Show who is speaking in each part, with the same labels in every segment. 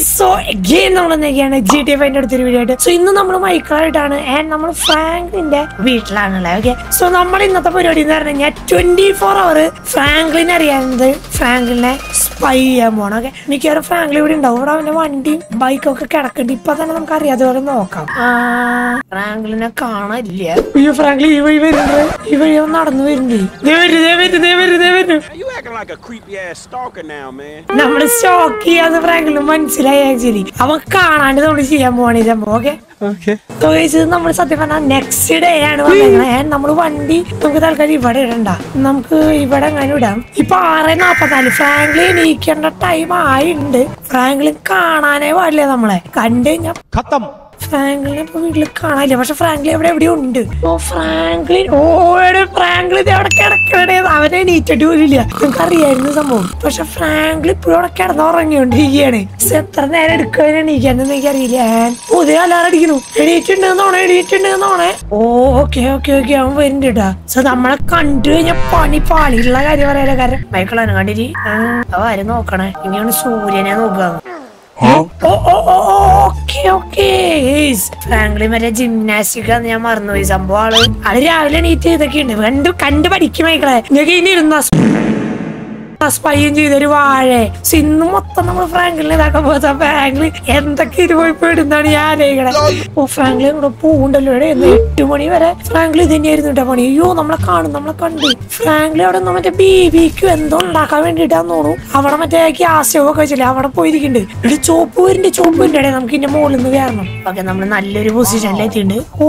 Speaker 1: So again നമ്മൾ എന്തൊക്കെയാണ് G T ഫൈന്റെ അടുത്തൊരു വീഡിയോ ആയിട്ട്. സോ ഇന്ന് നമ്മൾ മൈക്കിളായിട്ടാണ് ആൻഡ് നമ്മൾ ഫ്രാങ്ക്ലിന്റെ വീട്ടിലാണുള്ളത്. ഓക്കെ സോ നമ്മുടെ ഇന്നത്തെ പരിപാടി എന്ന് പറഞ്ഞു കഴിഞ്ഞാൽ ട്വന്റി ഫോർ അവർ ഫ്രാങ്ക്ലിൻ അറിയാവുന്നത് ഫ്രാങ്ക്ലിനെ സ്പൈ ചെയ്യാൻ പോകണം ഓക്കെ മിക്കവാറും ഫ്രാങ്ക്ലിൻ ഇവിടെ ഉണ്ടാവും. ഇവിടെ അവന്റെ വണ്ടിയും ബൈക്കൊക്കെ കിടക്കുന്നുണ്ട്. ഇപ്പൊ തന്നെ നമുക്ക് അറിയാതെ പോലെ നോക്കാം. ഫ്രാങ്ക്ലിനെ കാണാനില്ല. അയ്യോ ഫ്രാങ്ക്ലി ഈ വഴി വരുന്നുണ്ട്. ഈ വഴി നടന്നു വരുന്നുണ്ട്. ദേ വരൂ.
Speaker 2: Acting like a creepy ass stalker now, man.
Speaker 1: നമ്മൾ സ്റ്റോക്ക് ചെയ്യാതെ ഫ്രാങ്കിലും മനസ്സിലായി ആക്ച്വലി അവൻ കാണാണ്ട് നമ്മൾ ചെയ്യാൻ പോവാണ് ഈ സംഭവം ഓക്കെ
Speaker 2: നമ്മൾ
Speaker 1: നമ്മൾ സത്യം പറഞ്ഞാൽ നെക്സ്റ്റ് ഡേ ആണ് പറഞ്ഞത് നമ്മൾ വണ്ടി നമുക്ക് തൽക്കാലം ഇവിടെ ഇടണ്ട. നമുക്ക് ഇവിടെ അങ്ങനെ ഇടാം. ഇപ്പൊ ആറ് നാപ്പത്തിനാല്. ഫ്രാങ്ക്ലി എണീക്കേണ്ട ടൈം ആയിണ്ട്. ഫ്രാങ്ക്ലിൻ കാണാനേ പാടില്ല നമ്മളെ. കണ്ടു കഴിഞ്ഞാൽ. ഫ്രാങ്ക്ലിനെ ഇപ്പൊ വീട്ടിൽ കാണാനില്ല. പക്ഷെ ഫ്രാങ്ക്ലിൻ എവിടെ എവിടെയോ ഉണ്ട്. ഓ ഫ്രാങ്ക്ലിൻ. ഓ എടെ ഫ്രാങ്ക്ലിൻ അവിടെ കിടക്കണേ അവനെ എണീറ്റിട്ട് പോലില്ല നമുക്ക് അറിയായിരുന്നു സംഭവം? പക്ഷെ ഫ്രാങ്ക്ലിൻ ഇപ്പോഴും അവിടെ കിടന്ന് ഉറങ്ങിയോണ്ടിരിക്കുകയാണ് എത്ര നേരം എടുക്കാൻ എണീക്കാന്ന് എനിക്ക് അറിയില്ല പുതിയ അലാറം അടിക്കുന്നു. എണീറ്റുണ്ടെന്നോണേ എണീറ്റുണ്ടെന്നോണേ ഓ ഓക്കെ ഓക്കെ ഓക്കെ. അവൻ വരുന്നുണ്ട് കേട്ടാ സോ നമ്മളെ കണ്ടു കഴിഞ്ഞാൽ പണി പാളിയുള്ള കാര്യം പറയാലോ. കാരണം മൈക്കിളാണ് കണ്ടിരി അവ ആരും നോക്കണേ? ഇനിയാണ് സൂര്യനെ നോക്കുക ഓക്കെ ഓക്കെ ഫ്രാങ്ക്ലി മറ്റേ ജിംനാസ്റ്റിക് ഞാൻ മറന്നുപോയി. സംഭവം ആൾ ആൾ രാവിലെ എണീറ്റ് ഇതൊക്കെ ഉണ്ട് കണ്ടു കണ്ട് പഠിക്കും മൈക്കളെ. നിങ്ങൾക്ക് ഇനി ഇരുന്ന? സ്പൈയും ചെയ്തൊരു വാഴ. പക്ഷെ ഇന്ന് മൊത്തം നമ്മൾ ഫ്രാങ്കിളിനെ ഇതാക്കാൻ പോകാൻ ഫ്രാങ്ക്ലി എന്തൊക്കെ ഇരുപോയി പേടുന്നാണ് ഞാൻ ആലോചിക്കണേ ഓ ഫ്രാങ്ക്ലി കൂടെ പോവുണ്ടല്ലോ ഇവിടെ ഇന്ന് എട്ട് മണി വരെ ഫ്രാങ്കിളി തന്നെയായിരുന്നു കേട്ടോ പണി. അയ്യോ നമ്മളെ കാണും നമ്മളെ കണ്ടു. ഫ്രാങ്കിളി അവിടെ മറ്റേ ബേബിക്ക് എന്തോ ഉണ്ടാക്കാൻ വേണ്ടിയിട്ടാന്ന് തോന്നുന്നു. അവിടെ മറ്റേ സ്റ്റവ് ഒക്കെ വെച്ചില്ലേ അവിടെ പോയിരിക്കുന്നുണ്ട്. ഇവിടെ ചോപ്പ് വരിന്റെ ചോപ്പ് വരുന്നുണ്ടേ നമുക്ക് ഇതിന്റെ മുകളിൽ നിന്ന് കയറണം. ഓക്കെ നമ്മൾ നല്ലൊരു പൊസിഷനിൽ ഓ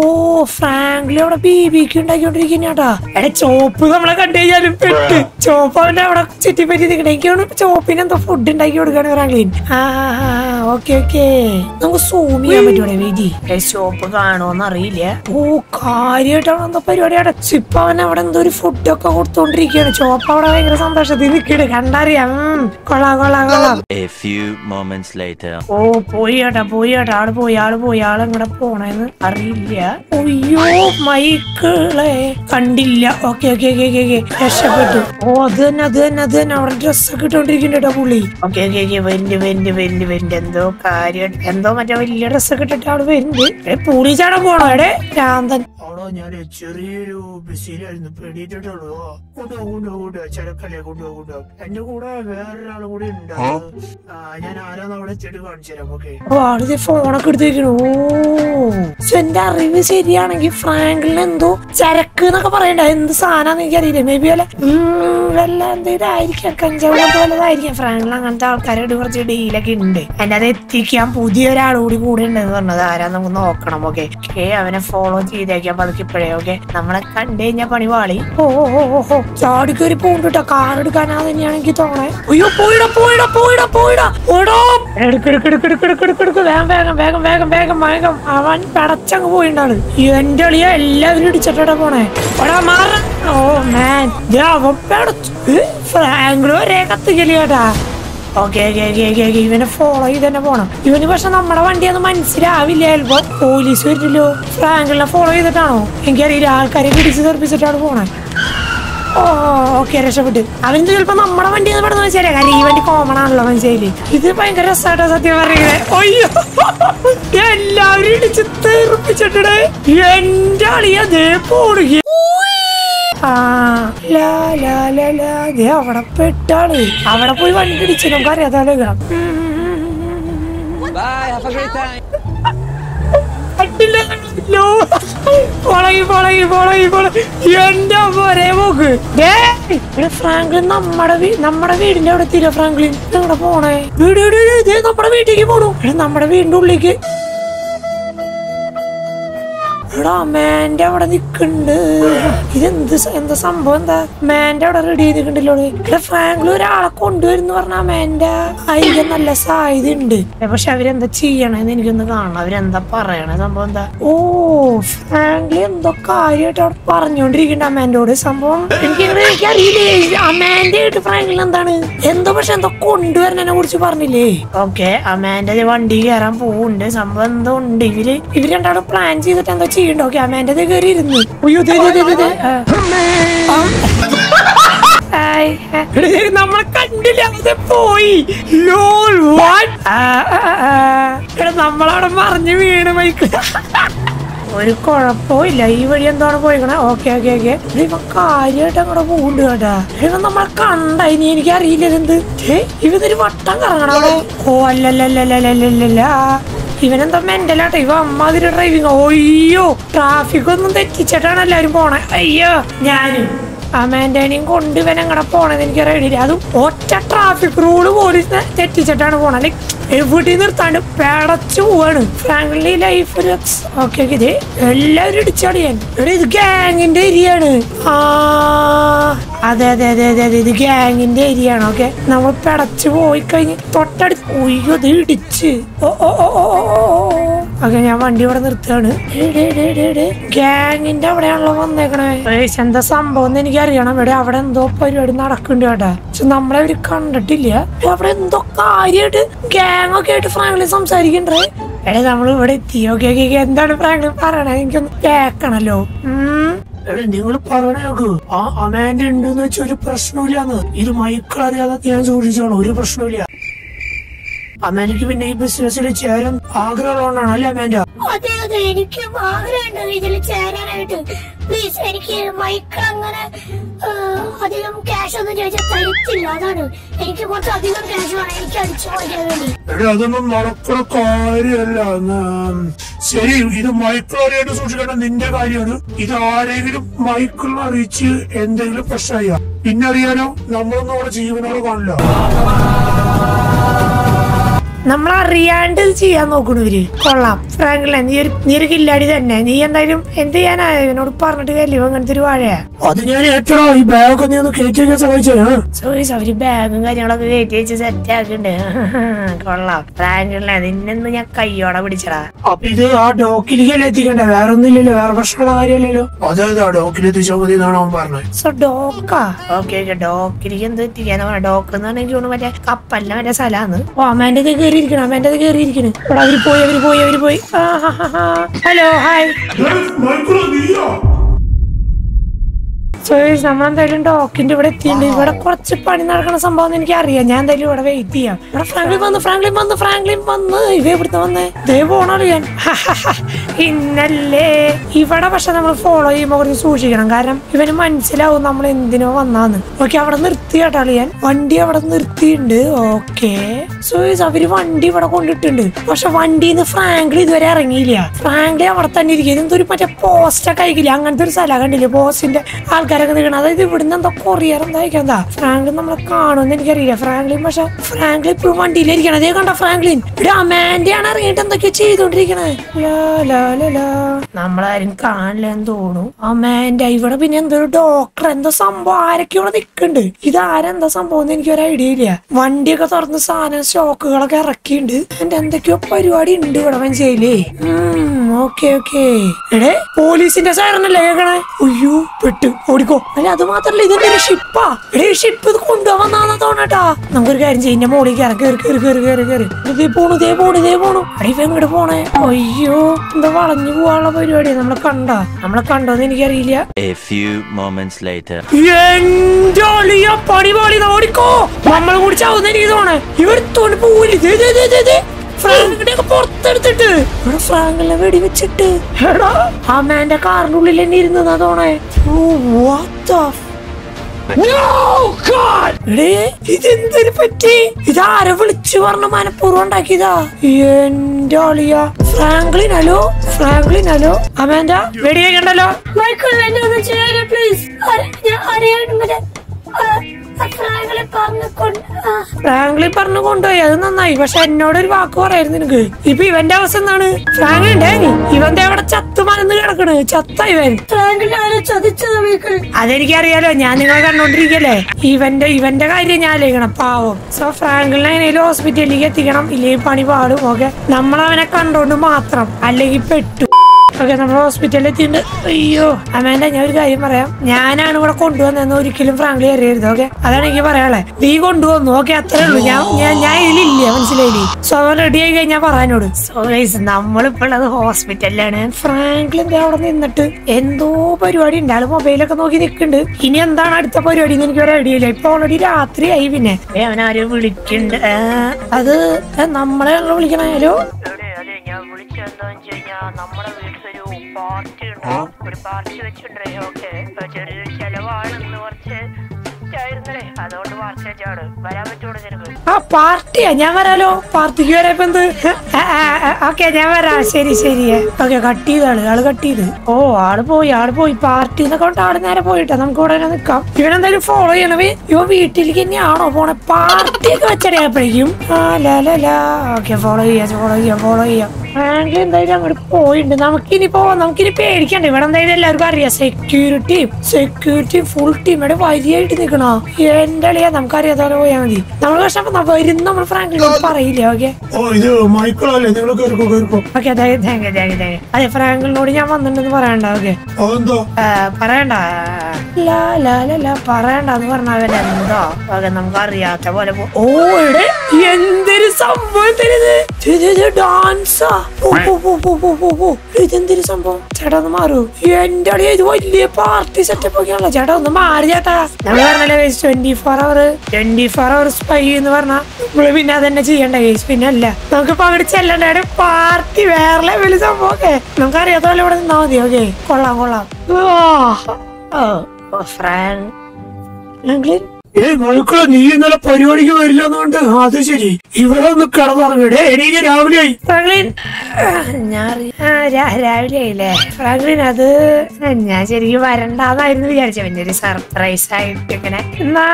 Speaker 1: ഫ്രാങ്കിളി അവിടെ ബേബിക്ക് ഉണ്ടാക്കിക്കൊണ്ടിരിക്കുന്ന എടാ ചോപ്പ് നമ്മളെ കണ്ടു കഴിഞ്ഞാലും പെട്ട്. ചോപ്പ് അവന്റെ അവിടെ ചുറ്റിപ്പറ്റി നിൽക്കണേ എനിക്ക് തോന്നുന്നു ചോപ്പിന് എന്തോ ഫുഡ് ഉണ്ടാക്കി കൊടുക്കാണ് ഫ്രാങ്ക്ലിൻ ആ ഓക്കെ ഓക്കെ. നമുക്ക് സൂം ചെയ്യാൻ പറ്റൂടെ വേദി ചോപ്പ് കാണുമോന്ന് അറിയില്ല. ഓ കാര്യമായിട്ടാണ് എന്തോ പരിപാടി? അടച്ചു ഇപ്പൊ അവൻ അവിടെ എന്തോ ഒരു ഫുഡൊക്കെ കൊടുത്തോണ്ടിരിക്കുകയാണ്. ചോപ്പ് അവിടെ ഭയങ്കര സന്തോഷത്തിൽ നിൽക്കണ് കണ്ടറിയാം. കൊള്ളാം കൊള്ളാം കൊള്ളാം. ഓ പോയി കേട്ടാ പോയി കേട്ടാ. ആൾ പോയി ആൾ പോയി. ആൾ പോണേന്ന് അറിയില്ല. അയ്യോ മൈക്കിളെ. കണ്ടില്ല. Okay okay okay okay okay. രക്ഷപ്പെട്ടു. ഓ അത് തന്നെ അത് തന്നെ അത് തന്നെ. അവിടെ ഡ്രസ്സൊക്കെ ഇട്ടോണ്ടിരിക്കുന്നുണ്ട് പുള്ളി. Okay okay okay went went went went എന്തോ കാര്യം. എന്തോ മറ്റേ വലിയ ഡ്രസ്സൊക്കെ ഇട്ടിട്ട് ആൾ വരുന്നുണ്ട് പൂളി ചാടാൻ പോണോ? എടേ ഭ്രാന്തൻ. ആണോ ഞാൻ ചെറിയൊരു ബിസിയിലായിരുന്നു പേടിയിട്ടുള്ളൂ കൊണ്ടോ കൊണ്ടോ ചരക്കല്ലേ ചെറുക്കല്ലേ കൊണ്ടോ കൊണ്ടോ. എന്റെ കൂടെ വേറൊരാളും കൂടി ഉണ്ടാവും ഞാൻ ആരാന്ന് അവിടെ ചെടി കാണിച്ചു തരാം. ഓക്കെ ഓ ആളിത് ഫോണൊക്കെ ഓ. എന്റെ അറിവ് ശരിയാണെങ്കിൽ ഫ്രാങ്കിളിന് എന്തോ ചരക്ക് എന്നൊക്കെ പറയണ്ട. എന്ത് സാധനം എനിക്കറിയില്ല. മേ ബി വല്ല ഉം, വല്ല എന്തെങ്കിലും ആയിരിക്കാം. കഞ്ചാവ് പോലതായിരിക്കും. ഫ്രണ്ട് ഫ്രാങ്കിൾ അങ്ങനത്തെ ആൾക്കാരോട് കുറച്ച് ഡീലൊക്കെ ഉണ്ട്. എന്നെ അത് എത്തിക്കാൻ പുതിയ ഒരാൾ കൂടി ഉണ്ടെന്ന് പറഞ്ഞത് ആരാ നമുക്ക് നോക്കണം ഓക്കെ ഓക്കെ അവനെ ഫോളോ ചെയ്തേക്കാം പതുക്കെ ഇപ്പോഴേ ഓക്കെ നമ്മളെ കണ്ടു കഴിഞ്ഞാൽ പണി പാളി. ഓ ചാടിക്ക് ഒരു പോണ്ടിട്ടോ കാർ എടുക്കാനാ തന്നെയാണ് എനിക്ക് തോന്നേ അയ്യോ പോയിടാ പോയിടാ പോയിടാ പോയിടാ. എടുക്ക് വേഗം വേഗം വേഗം വേഗം വേഗം വേഗം. അവൻ പടച്ചങ്ങ് പോയിണ്ടാണ്. എന്റെ അളിയ എല്ലാവരും ഇടിച്ചിട്ടാ പോണേ. ഓടാ മാറ. ഓ മാൻ അവൻ പടച്ചു. ഫ്രാങ്ക്ലോ ഒരേ ഓക്കെ ഓക്കെ ഓക്കെ ഇവനെ ഫോളോ ചെയ്ത് തന്നെ പോണം. ഇവന് പക്ഷെ നമ്മുടെ വണ്ടി അത് മനസ്സിലാവില്ല. ചിലപ്പോ പോലീസ് വരില്ലോ ഫ്രാങ്കിളിനെ ഫോളോ ചെയ്തിട്ടാണോ? എനിക്കറിയില്ല. ആൾക്കാരെ പിടിച്ച് തെറിപ്പിച്ചിട്ടാണ് പോണേ. ഓ ഓക്കെ രക്ഷപ്പെട്ട്. അവന് ചിലപ്പോ നമ്മുടെ വണ്ടി ഒന്ന് പെടുന്ന മനസ്സിലായി കാര്യം ഈ വണ്ടി കോമൺ ആണല്ലോ മനസ്സിലായില്ലേ? ഇത് ഭയങ്കര രസമായിട്ടോ സത്യം പറയുന്നത് അയ്യോ. എല്ലാവരും ഇടിച്ച് തെറിപ്പിച്ചിട്ടേ എന്റെ അളിയതേ പോടുക ആ, ലാ, ലാ, ലാ, ലാ. ദേ അവിടെ പെട്ടാണ്. അവിടെ പോയി വണ്ടി പിടിച്ചു നമുക്ക് അറിയാതെ എന്റെ പോരെ പോക്ക് ഫ്രാങ്ക്ലിൻ നമ്മുടെ നമ്മടെ വീടിന്റെ അവിടെ എത്തിയില്ല ഫ്രാങ്ക്ലിൻ? എവിടെ പോണേ? വീട് നമ്മുടെ വീട്ടിലേക്ക് പോണു. നമ്മടെ നമ്മുടെ വീടിന്റെ ഉള്ളിലേക്ക്. എടാ മാന്റെ അവിടെ നിൽക്കുന്നുണ്ട് ഇതെന്ത് എന്താ സംഭവം എന്താ? മാന്റെ അവിടെ റെഡി ചെയ്തിട്ടുണ്ടല്ലോ ഇവിടെ ഫ്രാങ്ക്ലി ഒരാളെ കൊണ്ടുവരുന്ന പറഞ്ഞാ മാന്റെ അതിന് നല്ല സാധ്യത ഉണ്ട് പക്ഷെ അവരെന്താ ചെയ്യണേന്ന് എനിക്കൊന്ന് കാണണം. അവരെന്താ പറയണേ? സംഭവം എന്താ? ഓ ഫ്രാങ്ക്ലി എന്തോ കാര്യമായിട്ട് അവിടെ പറഞ്ഞോണ്ടിരിക്കണ്ട അമ്മേന്റോട് സംഭവം എനിക്ക് എനിക്കറിയില്ലേ? അമ്മേന്റെ ആയിട്ട് ഫ്രാങ്ക്ലി എന്താണ്? എന്തോ പക്ഷെ എന്തോ കൊണ്ടുവരണതിനെ കുറിച്ച് പറഞ്ഞില്ലേ? ഓക്കെ അമ്മേന്റെ വണ്ടി കയറാൻ പോകുന്നുണ്ട് സംഭവം എന്തോ ഉണ്ട്. ഇവർ ഇവർ രണ്ടാളും പ്ലാൻ ചെയ്തിട്ട് എന്തോ ചെയ്യണ്ടോ ഓക്കെ അമ്മേന്റെ കയറി ഇരുന്നു അയ്യോ ദേ, ദേ, ദേ, ദേ, ദേ. ആ. ആ. ഹായ് നമ്മളെ കണ്ടില്ല അവിടെ പോയി. Lol what? എടാ നമ്മളവിടെ മറിഞ്ഞു വീണ് മൈക്ക്. ഒരു കുഴപ്പവും ഇല്ല ഈ വഴി എന്താണ് പോയിക്കണേ? Okay okay okay. ഇവ കാര്യമായിട്ട് അങ്ങോട്ട് പോകുന്നുണ്ട് കേട്ടാ. ഇവ നമ്മളെ കണ്ട. ഇനി എനിക്ക് അറിയില്ല എന്ത് ഇവന്നൊരു വട്ടം കറങ്ങണോ. ഓ അല്ലല്ലല്ലല്ലല്ലല്ല ഇവനെന്താ മെന്റലാട്ടോ ഇവ അമ്മാതിരി ഡ്രൈവിങ് അയ്യോ ട്രാഫിക് ഒന്നും തെറ്റിച്ചിട്ടാണ് എല്ലാരും പോണേ. അയ്യോ ഞാനും അമാൻഡേനെയും കൊണ്ട് ഇവൻ അങ്ങനെ പോണത് എനിക്ക് റെഡിയില്ല അതും ഒറ്റ ട്രാഫിക് റൂൾ പോലീസ് തെറ്റിച്ചിട്ടാണ് പോണത് ലൈക് എവിടെ നിർത്താണ്ട് പേടച്ചു പോവാണ്. ഫ്രാങ്ക്ലി ലൈഫ് ഓക്കെ ഇത് എല്ലാവരും ഇടിച്ചടിയാൻ ഇവിടെ ഇത് ഗ്യാങ്ങിന്റെ ഏരിയ ആണ് ആ അതെ അതെ അതെ അതെ അതെ ഇത് ഗ്യാങ്ങിന്റെ ഏരിയ ആണ് ഓക്കെ നമ്മൾ പെടച്ചു പോയി കഴിഞ്ഞ് ഇത് ഇടിച്ച്. ഓ ഓ ഓ ഓ ഞാൻ വണ്ടി ഇവിടെ നിർത്തുകയാണ്. ഗാങ്ങിന്റെ അവിടെയാണല്ലോ വന്നേക്കണേ. എന്താ സംഭവം എന്ന് എനിക്ക് അറിയണം ഇവിടെ അവിടെ എന്തോ പരിപാടി നടക്കുന്നുണ്ട് കേട്ടാ. പക്ഷെ നമ്മളെ അവർ കണ്ടിട്ടില്ല. അവിടെ എന്തോ കാര്യമായിട്ട് ഗാങ് ഒക്കെ ആയിട്ട് ഫ്രാങ്ക്ലി സംസാരിക്കണ്ടേ എടേ നമ്മൾ ഇവിടെ എത്തി ഓക്കെ ഓക്കെ എന്താണ് ഫ്രാങ്ക്ലി പറയണേ? എനിക്കൊന്ന് കേക്കണല്ലോ. നിങ്ങൾ പറയണേക്ക് ആ അമേന്റെ ഉണ്ടെന്ന് വെച്ചാൽ ഒരു പ്രശ്നമില്ലാന്ന് ഇത് മൈക്കിൾ അറിയാതെ ഞാൻ സൂക്ഷിച്ചോളൂ ഒരു പ്രശ്നമില്ല അമാൻഡയ്ക്ക് പിന്നെ ഈ ബിസിനസ്സിൽ ചേരാൻ ആഗ്രഹമുള്ളതാണ് അല്ലേ അമ്മേന്റെ
Speaker 3: അതെ അതെ എനിക്കും ആഗ്രഹമുണ്ട് ഇതിൽ ചേരാനായിട്ട്. പ്ലീസ് എനിക്ക് മൈക്ക് അങ്ങനെ അധികം ക്യാഷ് ഒന്നും ചോദിച്ചാൽ തരത്തില്ല. അതാണ്. എനിക്ക് കുറച്ച് അധികം ക്യാഷ് വേണം. എനിക്ക് അടിച്ചു പോകാൻ വേണ്ടി.
Speaker 4: എടാ അതൊന്നും നടക്കുന്ന കാര്യമല്ല. ശരി ഇത് മൈക്കിളറിയായിട്ട് സൂക്ഷിക്കേണ്ട നിന്റെ കാര്യമാണ്. ഇത് ആരെങ്കിലും മൈക്കിളിനെ അറിയിച്ച് എന്തെങ്കിലും പ്രശ്നമായ. പിന്നെ അറിയാനോ? നമ്മളൊന്നും അവിടെ ജീവനോട് കാണില്ല.
Speaker 1: നമ്മൾ അറിയാണ്ട് ചെയ്യാൻ നോക്കണവര് കൊള്ളാം. ഫ്രാങ്കിളെ നീ ഒരു നീ ഒരു കില്ലാടി തന്നെ. നീ എന്തായാലും എന്ത് ചെയ്യാനാ? എന്നോട് പറഞ്ഞിട്ട് കല്യോ അങ്ങനത്തെ ഒരു വാഴയാ.
Speaker 4: അത് ഞാൻ ഈ ബാഗൊക്കെ നീ ഒന്ന് കയറ്റി വെക്കാൻ സഹായിച്ചേ. ഏ?
Speaker 1: സോറി അവർ ബാഗും കാര്യങ്ങളൊക്കെ കയറ്റി വെച്ച് സെറ്റ് ആക്കുന്നുണ്ട് കൊള്ളാം. ഫ്രാങ്കിളെ നിന്നെന്ന് ഞാൻ കയ്യോടെ പിടിച്ചടാ.
Speaker 4: അപ്പൊ ഇത് ആ ഡോക്കിലേക്കല്ലേ എത്തിക്കണ്ടേ? വേറെ ഒന്നുമില്ലല്ലോ വേറെ പ്രശ്നമുള്ള കാര്യമല്ലല്ലോ. അതെ അതെ. മതി എന്നാണ് അവൻ പറഞ്ഞത്.
Speaker 1: സോ ഡോക്കാ? ഓക്കെ ഓക്കെ ഡോക്കിലേക്ക് എന്ത് എത്തിക്കാനാ പറഞ്ഞ ഡോക്ക് എന്ന് പറഞ്ഞാൽ മറ്റേ കപ്പലിന്റെ മറ്റേ സ്ഥലമാണ് ഓ അമ്മേന്റെ അവന്റെ അത് കേറിയിരിക്കണ്. അവർ പോയി അവർ പോയി അവർ പോയി. Hello hi. സുരേഷ് നമ്മളെന്തായാലും ഡോക്കിന്റെ ഇവിടെ എത്തിയിട്ടുണ്ട്. ഇവിടെ കുറച്ച് പണി നടക്കുന്ന സംഭവം എന്ന് എനിക്ക് അറിയാം ഞാൻ എന്തായാലും ഇവിടെ വെയിറ്റ് ചെയ്യാം. ഇവിടെ ഫ്രാങ്ക്ലിൻ വന്ന് ഫ്രാങ്ക്ലിൻ വന്ന് ഫ്രാങ്ക്ലിൻ വന്ന്. ഇവ ഇവിടുത്തെ വന്ന്. ദേ പോണറിയാൻ ഇന്നല്ലേ ഇവിടെ പക്ഷെ നമ്മൾ ഫോളോ ചെയ്യുമ്പോൾ കുറച്ച് സൂക്ഷിക്കണം. കാരണം ഇവന് മനസ്സിലാവും നമ്മൾ എന്തിനോ വന്നാന്ന്. ഓക്കെ അവിടെ നിർത്തി കേട്ടോ ഞാൻ വണ്ടി അവിടെ നിർത്തിയിട്ടുണ്ട്. ഓക്കെ സോയേഴ്സ് അവർ വണ്ടി ഇവിടെ കൊണ്ടിട്ടുണ്ട്. പക്ഷെ വണ്ടിന്ന് ഫ്രാങ്ക്ലി ഇതുവരെ ഇറങ്ങിയില്ല. ഫ്രാങ്ക്ലി അവിടെ തന്നെ ഇരിക്കും ഇതെന്തൊരു മറ്റേ പോസ്റ്റൊക്കെ അയക്കില്ല അങ്ങനത്തെ ഒരു സ്ഥലം കണ്ടില്ലേ? പോസ്റ്റിന്റെ ആൾക്കാരൊക്കെ നിൽക്കണം അതായത് ഇവിടുന്ന് എന്താ കൊറിയർ എന്താ അയക്കാ ഫ്രാങ്ക്ലിൻ നമ്മളെ കാണുമെന്ന് എനിക്കറിയില്ല. ഫ്രാങ്ക്ലിൻ പക്ഷെ ഫ്രാങ്ക്ലിൻ ഇപ്പോഴും വണ്ടിയിലിരിക്കണം. അതേ കണ്ട ഫ്രാങ്ക്ലിൻ ഇവിടെ അമാൻഡിയാണ് ഇറങ്ങിയിട്ട് എന്തൊക്കെയാ ചെയ്തോണ്ടിരിക്കണേ. നമ്മളാരും കാണില്ലെന്ന് തോന്നുന്നു. അമാൻഡ ഇവിടെ പിന്നെ എന്തോ ഒരു ഡോക്ടർ എന്താ സംഭവം? ആരൊക്കെ ഇവിടെ നിൽക്കുന്നുണ്ട് ഇത് ആരെന്താ സംഭവം എന്ന് എനിക്കൊരു ഐഡിയ ഇല്ല. വണ്ടിയൊക്കെ തുറന്ന് സാധനം സ്റ്റോക്കുകളൊക്കെ ഇറക്കിയിട്ടുണ്ട് എന്റെ എന്തൊക്കെയോ പരിപാടി ഉണ്ട് ഇവിടെ മനസ്സിലായില്ലേ ഓക്കെ ഓക്കെ. എടേ പോലീസിന്റെ സൈറനല്ലേ കേൾക്കണേ അയ്യോ പെട്ട് ഓടിക്കോ അല്ല അത് മാത്രല്ല ഇതിന്റെ ഒരു ഷിപ്പാ എടേ ഷിപ്പ് ഇത് കൊണ്ടുവന്നാന്ന് തോന്നട്ടാ നമുക്കൊരു കാര്യം ചെയ്യുന്ന മോളിൽ കയറി കയറി കയറി കയറി കയറി കയറി ഇതേ പോണു ഇതേ പോണു ഇതേ പോണു. എങ്ങോട്ട് പോണേ? അയ്യോ എന്താ വളഞ്ഞു പോവാനുള്ള പരിപാടി? നമ്മളെ കണ്ട നമ്മളെ കണ്ടോന്ന് എനിക്കറിയില്ല. എന്റെ പാളി ഓടിക്കോ. നമ്മൾ കുടിച്ചാവുന്ന ചാവുന്ന എനിക്ക് തോന്നേ ഇവടുത്തോണ്ട് പോവില്ല പുറത്തെടുത്തിട്ട്. ഇവിടെ ഫ്രാങ്കിനെ വെടി എടാ. അമ്മേന്റെ കാറിനുള്ളിൽ ഉള്ളിൽ തന്നെ ഇരുന്നതാ തോണേ ഓ, what the f- No, God! പറ്റി? ഇതാരെ വിളിച്ചു പറഞ്ഞ മനഃപൂർവം ഉണ്ടാക്കിയതാ? എന്റെ ആളിയ ഫ്രാങ്ക്ലിൻ ഹലോ ഫ്രാങ്ക്ലിൻ ഹലോ അമേന്റ വെടി കഴിക്കണ്ടല്ലോ
Speaker 3: മൈക്കിൾ എന്നെ ഒന്ന് ചെയ്യാൻ പ്ലീസ് ഞാൻ ഫ്രാങ്കളെ പറഞ്ഞു
Speaker 1: കൊണ്ടുപോയി. അത് നന്നായി. പക്ഷെ എന്നോട് ഒരു വാക്ക് പറയായിരുന്നു നിനക്ക്. ഇപ്പൊ ഇവന്റെ അവസ്ഥ എന്താണ്? ഫ്രാങ്ക്ലി ഡേ ഇവന്റെ അവിടെ ചത്തു മലന്ന് കിടക്കണ്. ചത്ത ഇവൻ. അതെനിക്കറിയാലോ. ഞാൻ നിങ്ങളെ കണ്ടോണ്ടിരിക്കല്ലേ? ഇവന്റെ ഇവന്റെ കാര്യം ഞാൻ ആലോചിക്കണം. പാവം. സോ ഫ്രാങ്കിളിനെ എങ്ങനെയും ഹോസ്പിറ്റലിലേക്ക് എത്തിക്കണം. ഇല്ലെങ്കിൽ പണി പാടും. ഓക്കെ? നമ്മൾ അവനെ കണ്ടോണ്ട് മാത്രം. അല്ലെങ്കിൽ പെട്ടു. ഓക്കെ നമ്മൾ ഹോസ്പിറ്റലിൽ എത്തിയിട്ടുണ്ട്. അയ്യോ അമേന്റെ ഞാൻ ഒരു കാര്യം പറയാം. ഞാനാണ് ഇവിടെ കൊണ്ടുവന്നതെന്ന് ഒരിക്കലും ഫ്രാങ്ക്ലി അറിയരുത് ഓക്കെ അതാണ് എനിക്ക് പറയാനുള്ളത് നീ കൊണ്ടുവന്നു ഓക്കെ അത്രേ ഉള്ളൂ. ഞാൻ ഞാൻ ഞാൻ ഇതിലില്ല മനസ്സിലായില്ലേ? സോ അവൻ റെഡി ആയി കഴിഞ്ഞാൽ പറയാനോട് സോ ഗൈസ് നമ്മളിപ്പോൾ ഉള്ളത് ഹോസ്പിറ്റലിലാണ് ഫ്രാങ്ക്ലിന്റെ അവിടെ നിന്നിട്ട് എന്തോ പരിപാടി ഉണ്ട്. ആൾ മൊബൈലൊക്കെ നോക്കി നിൽക്കുന്നുണ്ട്. ഇനി എന്താണ് അടുത്ത പരിപാടി എന്ന് എനിക്ക് ഒരു ഐഡിയ ഇല്ല. ഇപ്പൊ ഓൾറെഡി രാത്രി ആയി പിന്നെ. അവൻ ആരും വിളിക്കുന്നുണ്ട്. അത് നമ്മളെ
Speaker 5: വെച്ച് കഴിഞ്ഞാ നമ്മുടെ പാർട്ടി ഉണ്ട് ഒരു പാർട്ടി വെച്ചിട്ടുണ്ടേ ഓക്കെ ചെറിയൊരു ചെലവാണെന്ന് കുറച്ച് അതുകൊണ്ട്
Speaker 1: ആ പാർട്ടിയാ ഞാൻ വരാലോ പാർട്ടിക്ക് വരാ ഓക്കെ ഞാൻ വരാം. ശരി ശരി. ഓക്കെ കട്ട് ചെയ്താണ്. ആൾ കട്ട് ചെയ്ത്. ഓ ആൾ പോയി ആൾ പോയി. പാർട്ടി എന്നൊക്കെ ആൾ നേരെ പോയിട്ടാ? നമുക്ക് തന്നെ നിക്കാം. ഇവനെന്തായാലും ഫോളോ ചെയ്യണവേ ഇവ വീട്ടിലേക്ക് തന്നെയാണോ പോണേ? പാർട്ടിയൊക്കെ ഒക്കെ വെച്ചടിയായപ്പോഴേക്കും ആ ലാ ഓക്കെ ഫോളോ ചെയ്യാം ഫോളോ ചെയ്യാം ഫോളോ ചെയ്യാം. ബാങ്ക് എന്തായാലും അങ്ങോട്ട് പോയിട്ടുണ്ട് നമുക്കിനി പോവാം നമുക്കിനി പേടിക്കണ്ട. ഇവിടെ എന്തായാലും എല്ലാവർക്കും അറിയാം. സെക്യൂരിറ്റി സെക്യൂരിറ്റി ഫുൾ ടീം ഇവിടെ വരിയായിട്ട് നിൽക്കണോ എന്റെ അളിയാ നമുക്ക് അറിയാതെ പോയാൽ മതി. നമ്മൾ പക്ഷെ വരുന്ന നമ്മൾ ഫ്രാങ്കിലോട് പറയില്ല ഓക്കെ അതെ ഫ്രാങ്കിളിനോട് ഞാൻ വന്നിട്ടുണ്ടെന്ന് പറയണ്ട ഓക്കെ പറയണ്ട. പറയണ്ടെന്ന് പറഞ്ഞാൽ എന്തോ? ഓക്കെ നമുക്ക് അറിയാത്ത പോലെ ഓ എന്തൊരു സംഭവം തരുന്നത് ഡാൻസാ ഇതെന്തൊരു സംഭവം? ചേട്ടാ ഒന്ന് മാറൂ. എന്റെ അടി ഇത് വലിയ പാർട്ടി സെറ്റപ്പ് ഒക്കെയാണല്ലോ. ചേട്ടാ ഒന്ന് മാറി ചേട്ടാ. നമ്മൾ പറഞ്ഞല്ലേ twenty four hour twenty four hour spy എന്ന് പറഞ്ഞാ നമ്മൾ പിന്നെ അതന്നെ ചെയ്യണ്ട കേസ് പിന്നെ അല്ല. നമുക്ക് അവിടെ ചെല്ലണ്ട? പാർട്ടി വേറെ ലെവൽ സംഭവം ഒക്കെ നമുക്ക് അറിയാത്ത പോലെ ഇവിടെ നിന്നാ മതി ഓക്കെ കൊള്ളാം കൊള്ളാം. ഫ്രാങ്ക്ലിൻ
Speaker 4: ഏ മൈക്കിള നീ ഇന്നലെ പരിപാടിക്ക് വരില്ലെന്നുണ്ട് അത് ശരി. ഇവിടെ ഒന്ന് കിടന്നുറങ്ങടേ എനിക്ക് രാവിലെ ആയി.
Speaker 1: ഫ്രാങ്ക്ലിൻ ഞാൻ രാവിലെ ആയില്ലേ? ഫ്രാങ്ക്ലിൻ അത് ഞാൻ ശരിക്കും വരണ്ടാന്നായിരുന്നു വിചാരിച്ചത് പിന്നെ ഒരു സർപ്രൈസ് ആയിട്ട് ഇങ്ങനെ. എന്നാ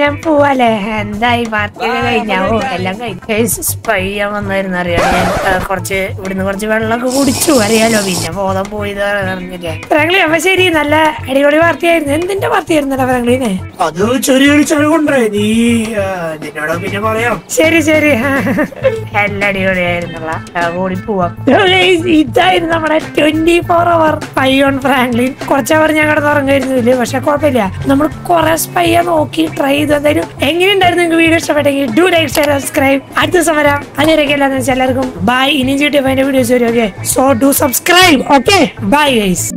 Speaker 1: ഞാൻ പോവാലേ എന്തായി? പാർട്ടി കഴിഞ്ഞാവോ എല്ലാം കഴിഞ്ഞു. സ്പൈ ചെയ്യാൻ വന്നായിരുന്നു അറിയാം? ഞാൻ കുറച്ച് ഇവിടുന്ന് കുറച്ച് വെള്ളമൊക്കെ കുടിച്ചു അറിയാലോ? പിന്നെ ബോധം പോയത് അറിഞ്ഞില്ലേ. ഫ്രാങ്ക്ലിൻ അപ്പൊ ശരി. നല്ല അടിപൊളി പാർട്ടി ആയിരുന്നു എന്തിന്റെ പാർട്ടി ആയിരുന്നല്ലോ ഫ്രാങ്ക്ലിനെ?
Speaker 4: അത് ചെറിയൊരു ചെലവുണ്ടേ നീ നിന്നോട് പറയാം.
Speaker 1: ശരി ശരി. കൂടി സ്പൈ ഓൺ ഫ്രാങ്ക്ലിൻ കുറച്ചവർ ഞാൻ കിടന്ന് ഉറങ്ങായിരുന്നില്ല? പക്ഷെ കുഴപ്പമില്ല. നമ്മൾ കുറെ സ്പൈയെ നോക്കി ട്രൈ ചെയ്തു. എന്തായാലും എങ്ങനെയുണ്ടായിരുന്നു നിങ്ങൾക്ക് വീഡിയോ ഇഷ്ടപ്പെട്ടെങ്കിൽ ഡു ലൈക്ക് ഷെയർ സബ്സ്ക്രൈബ് അടുത്ത ദിവസം വരാം അതിനൊക്കെ എല്ലാവർക്കും. ബൈ ചീട്ടി എന്റെ വീഡിയോസ് വരും okay so do subscribe okay bye guys